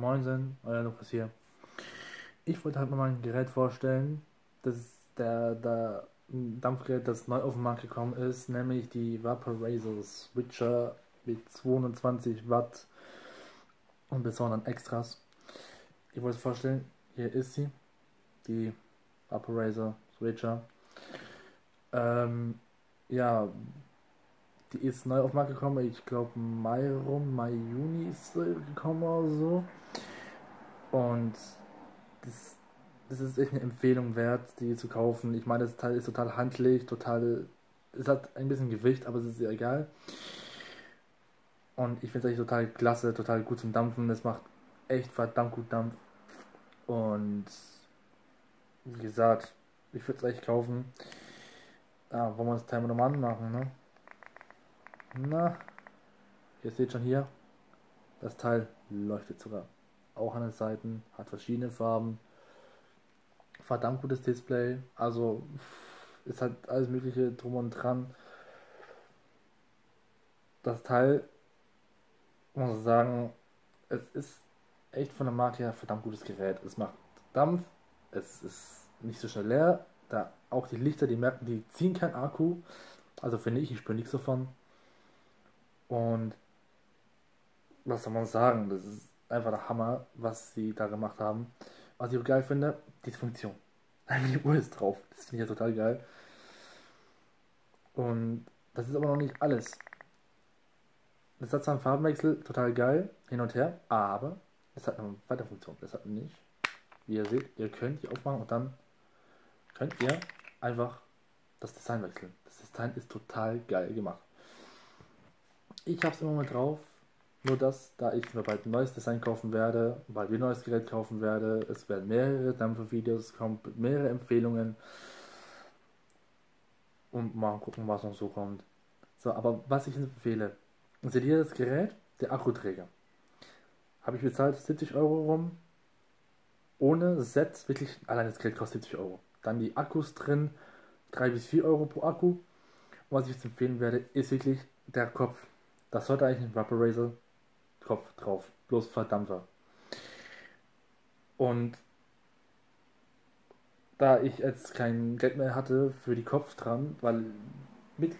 Moinsen, euer Lukas hier. Ich wollte halt mal ein Gerät vorstellen. Das ist der, der Dampfgerät, das neu auf den Markt gekommen ist, nämlich die Vaporator Switcher mit 220 Watt und besonderen Extras. Ich wollte es vorstellen, hier ist sie, die Vaporator Switcher. Ähm, ja, die ist neu auf den Markt gekommen, ich glaube Mai rum, Mai, Juni ist sie gekommen oder so. Und das, das ist echt eine Empfehlung wert, die zu kaufen. Ich meine, das Teil ist total handlich, total. Es hat ein bisschen Gewicht, aber es ist ja egal. Und ich finde es echt total klasse, total gut zum Dampfen. Es macht echt verdammt gut Dampf. Und wie gesagt, ich würde es echt kaufen. Ah, wollen wir das Teil nochmal anmachen, ne? Na, ihr seht schon hier, das Teil leuchtet sogar. Auch an den Seiten, hat verschiedene Farben. Verdammt gutes Display. Also ist halt alles mögliche drum und dran. Das Teil, muss sagen, es ist echt von der Marke her verdammt gutes Gerät. Es macht Dampf, es ist nicht so schnell leer. Da auch die Lichter, die merken, die ziehen keinen Akku. Also finde ich, ich spüre nichts davon. Und was soll man sagen? Das ist einfach der Hammer, was sie da gemacht haben. Was ich auch geil finde, die Funktion. Die Uhr ist drauf. Das finde ich ja total geil. Und das ist aber noch nicht alles. Das hat zwar einen Farbenwechsel, total geil, hin und her, aber es hat eine weitere Funktion. Das hat nicht, wie ihr seht, ihr könnt die aufmachen und dann könnt ihr einfach das Design wechseln. Das Design ist total geil gemacht. Ich habe es immer mal drauf. Nur dass, da ich mir bald ein neues Design kaufen werde, bald wieder ein neues Gerät kaufen werde, es werden mehrere Dampfer-Videos kommen, mehrere Empfehlungen. Und mal gucken, was noch so kommt. So, aber was ich empfehle, seht ihr das Gerät? Der Akkuträger. Habe ich bezahlt 70 Euro rum. Ohne Set, wirklich, allein das Gerät kostet 70 Euro. Dann die Akkus drin, 3 bis 4 Euro pro Akku. Und was ich jetzt empfehlen werde, ist wirklich der Kopf. Das sollte eigentlich ein Vaporator Kopf drauf, bloß Verdampfer. Und da ich jetzt kein Geld mehr hatte für die Kopf dran, weil mit,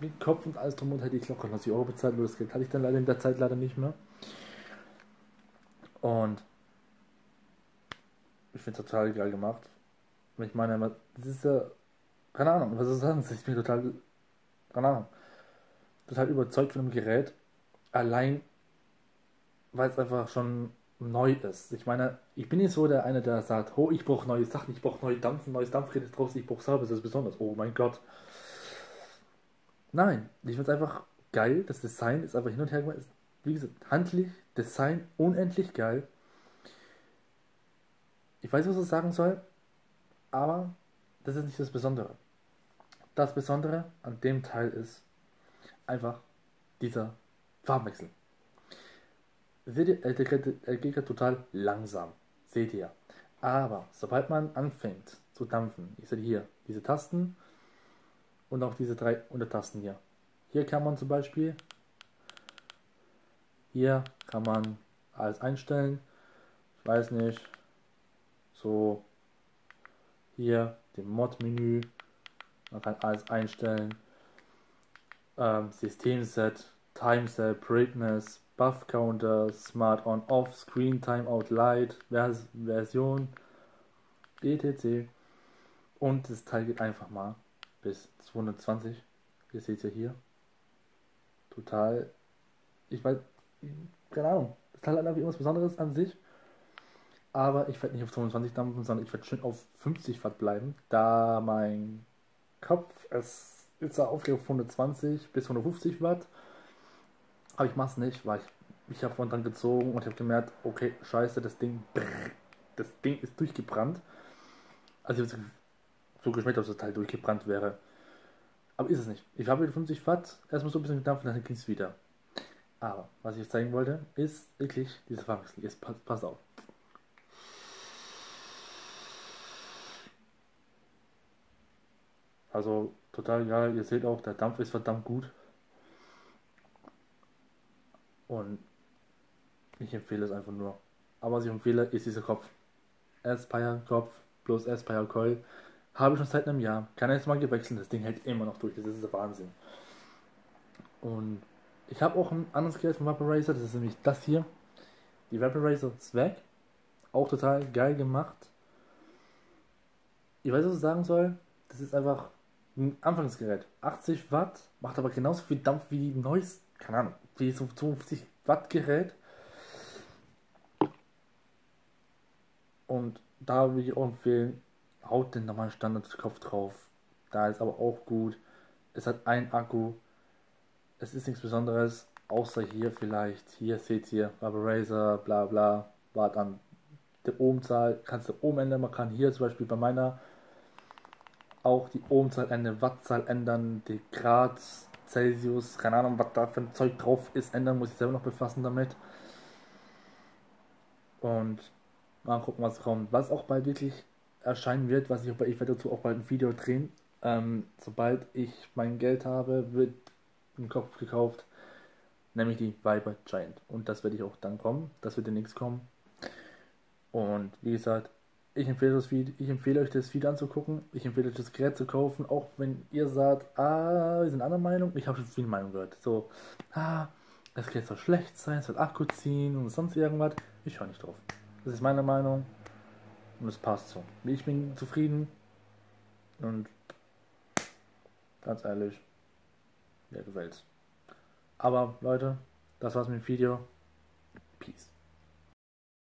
mit Kopf und alles drum und hätte ich locker 90 Euro bezahlt, nur das Geld hatte ich dann leider in der Zeit leider nicht mehr. Und ich finde es total geil gemacht. Ich meine, das ist ja, keine Ahnung, was soll ich sagen, ich bin total, keine Ahnung, total überzeugt von dem Gerät. Allein, weil es einfach schon neu ist. Ich meine, ich bin nicht so der eine, der sagt, oh, ich brauche neue Sachen, ich brauche neue Dampf, neues Dampfgerät draus, ich brauche Service, das ist besonders. Oh mein Gott. Nein, ich finde es einfach geil. Das Design ist einfach hin und her gemacht. Wie gesagt, handlich, Design unendlich geil. Ich weiß, was ich sagen soll, aber das ist nicht das Besondere. Das Besondere an dem Teil ist einfach dieser Farbwechsel. Seht ihr, er geht ja total langsam. Seht ihr. Aber sobald man anfängt zu dampfen, ich sehe hier diese Tasten und auch diese drei Untertasten hier. Hier kann man zum Beispiel, hier kann man alles einstellen. Ich weiß nicht, so hier dem Mod-Menü. Man kann alles einstellen. Ähm, Systemset, Timeset, Brightness, Buff Counter, Smart On Off, Screen Timeout Light, Vers Version, etc. Und das Teil geht einfach mal bis 220. Ihr seht ja hier. Total. Ich weiß, keine Ahnung. Das Teil hat einfach irgendwas Besonderes an sich. Aber ich werde nicht auf 22 dampfen, sondern ich werde schön auf 50 Watt bleiben, da mein Kopf, es ist da aufgelegt auf 120 bis 150 Watt. Aber ich mache es nicht, weil ich, ich habe von dann gezogen und ich habe gemerkt, okay, scheiße, das Ding, brrr, das Ding ist durchgebrannt. Also ich so geschmeckt, dass das Teil durchgebrannt wäre. Aber ist es nicht. Ich habe wieder 50 Watt, erstmal so ein bisschen gedampft und dann ging es wieder. Aber was ich jetzt zeigen wollte, ist wirklich dieser Farbwechsel. Jetzt passt, passt auf. Also total geil. Ihr seht auch, der Dampf ist verdammt gut. Und ich empfehle es einfach nur. Aber was ich empfehle, ist dieser Kopf. Aspire Kopf plus Aspire Coil. Habe ich schon seit einem Jahr. Kann jetzt mal gewechselt. Das Ding hält immer noch durch. Das ist der Wahnsinn. Und ich habe auch ein anderes Gerät von Vaporizer. Das ist nämlich das hier. Die Vaporizer Swag. Auch total geil gemacht. Ich weiß, was ich sagen soll. Das ist einfach ein Anfangsgerät. 80 Watt, macht aber genauso viel Dampf wie ein neues, keine Ahnung, wie so 50 Watt Gerät. Und da würde ich auch empfehlen, haut den normalen Standardkopf drauf. Da ist aber auch gut. Es hat ein Akku. Es ist nichts Besonderes, außer hier vielleicht. Hier seht ihr Vaporizer, bla bla. War dann der Ohmzahl. Kannst du oben ändern. Man kann hier zum Beispiel bei meiner auch die Ohmzahl ändern, Wattzahl ändern, die Grad, Celsius, keine Ahnung, was da für ein Zeug drauf ist, ändern. Muss ich selber noch befassen damit. Und mal gucken, was kommt. Was auch bald wirklich erscheinen wird, was ich, auch, ich werde dazu auch bald ein Video drehen. Ähm, sobald ich mein Geld habe, wird ein Kopf gekauft, nämlich die Viber Giant. Und das werde ich auch dann kommen. Das wird demnächst kommen. Und wie gesagt, ich empfehle, das Video, ich empfehle euch das Video anzugucken. Ich empfehle euch das Gerät zu kaufen, auch wenn ihr sagt, ah, wir sind anderer Meinung. Ich habe schon viele Meinungen gehört. So, ah, das Gerät soll schlecht sein, es soll Akku ziehen und sonst irgendwas. Ich höre nicht drauf. Das ist meine Meinung und es passt so. Ich bin zufrieden und ganz ehrlich, mir gefällt's. Aber Leute, das war's mit dem Video. Peace.